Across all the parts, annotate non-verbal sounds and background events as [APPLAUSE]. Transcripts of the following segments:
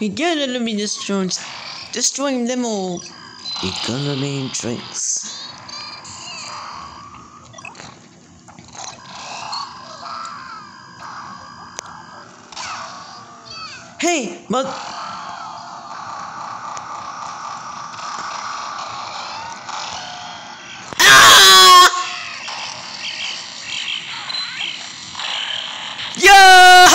We gotta be destroying, destroying them all. Economy drinks. Hey, but Ah! Yeah!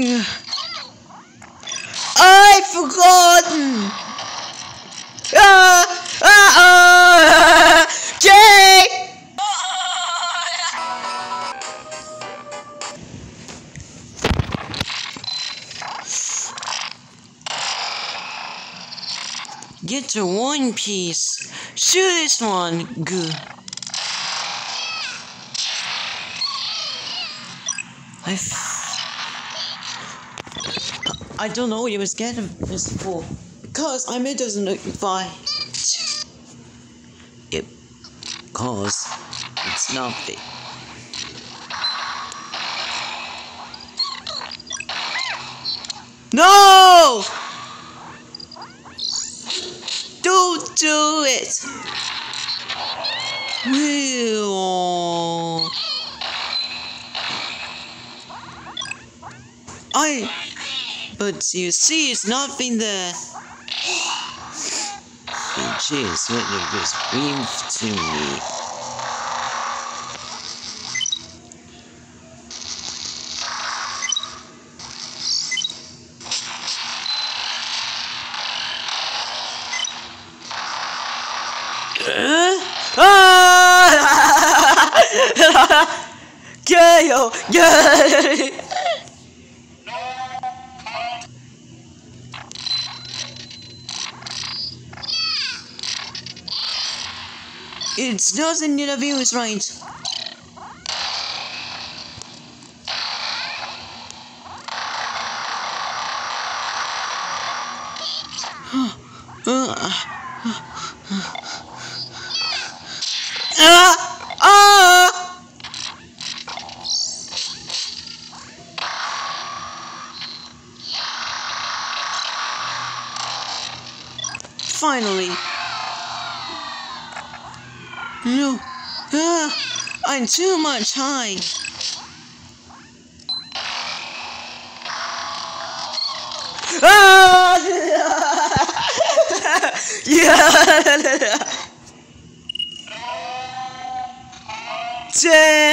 [SIGHS] Yeah. I forgotten. Ah, ah, ah, Jay. Get to one piece. Shoot this one. Good. I. I don't know what you was getting this for because I made doesn't notify it cause it's not big. No! Don't do it! I. But you see, it's not been there. Which is what you just briefed to me. Ah! Gale! Gale! It doesn't need a view, is right. Finally. No. Ah, I'm too much high. Ah! [LAUGHS] yeah! [LAUGHS] Jay!